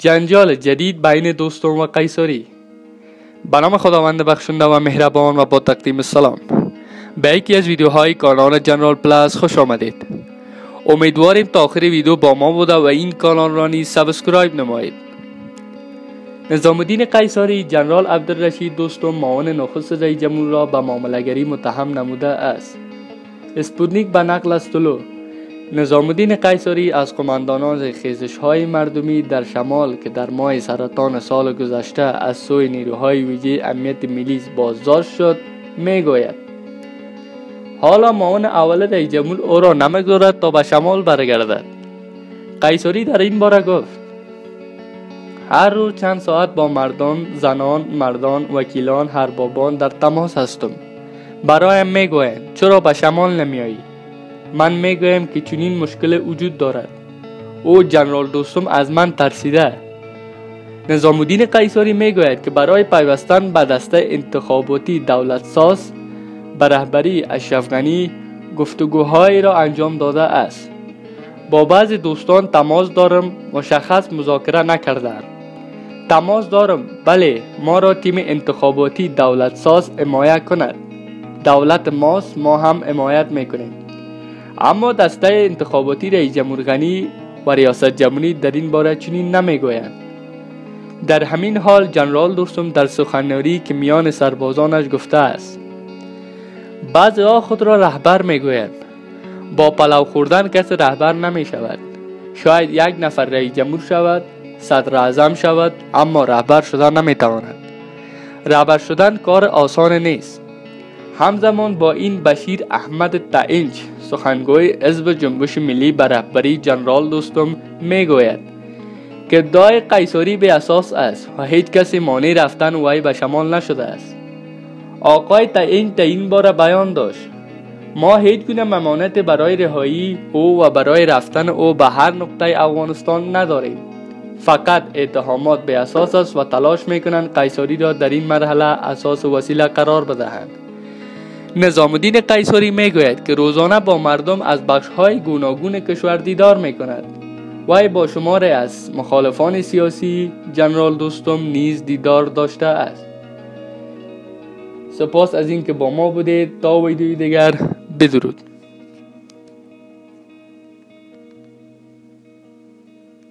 جنجال جدید بین دوستم و قیصری. به نام خداوند بخشنده و مهربان و با تقدیم سلام. به یکی از ویدیوهای کانال General Plus خوش آمدید. امیدواریم تا آخر ویدیو با ما بوده و این کانال را نیز subscribe نمایید. نظام الدین قیصری جنرال عبدالرشید دوستم معاون نخست رئیس جمهور را به معاملهگری متهم نموده است. اسپوتنیک به نقل از نظام الدین قیصری از قماندانان خیزش های مردمی در شمال که در ماه سرطان سال گذشته از سوی نیروهای ویژه امنیت ملی بازداشت شد می‌گوید حالا معاون اول رئیس جمهور او را نمگذارد تا به شمال برگردد. قیصری در این باره گفت هر روز چند ساعت با مردان، زنان، مردان، وکیلان، هربابان در تماس هستم. برایم می‌گویند چرا به شمال نمیایی من می‌گویم که چنین مشکل وجود دارد. او جنرال دوستم از من ترسیده. نظام الدین قیصری می‌گوید که برای پیوستن به دسته انتخاباتی دولت ساز به رهبری اشرف غنی گفتگوهایی را انجام داده است. با بعضی دوستان تماس دارم مشخص مذاکره نکردند تماس دارم بله ما را تیم انتخاباتی دولت ساز امایه کند. دولت ماست ما هم امایت می‌کنیم. اما دسته انتخاباتی رئیس جمهور غنی و ریاست جمهوری در این باره چنین نمی‌گویند. در همین حال جنرال دوستم در سخنرانی که میان سربازانش گفته است بعضی ها خود را رهبر می‌گویند. با پلو خوردن کس رهبر نمی شود شاید یک نفر رئیس جمهور شود صدر اعظم شود اما رهبر شدن نمی تواند رهبر شدن کار آسان نیست. همزمان با این بشیر احمد تعنج سخنگوی حزب جنبش ملی به رهبری جنرال دوستم می‌گوید که دای قیصری به اساس است و هیچ کسی مانع رفتن وی به شمال نشده است. آقای تعین تا این بار بیان داشت. ما هیچ گونه ممانت برای رهایی او و برای رفتن او به هر نقطه افغانستان نداریم. فقط اتهامات به اساس است و تلاش می‌کنند قیصری را در این مرحله اساس و وسیله قرار بدهند. نظام الدین قیصری می‌گوید که روزانه با مردم از بخش های گوناگون کشور دیدار می‌کند. وی با شمار از مخالفان سیاسی جنرال دوستم نیز دیدار داشته است. سپاس از اینکه با ما بودید. تا ویدیوی دیگر. بدرود.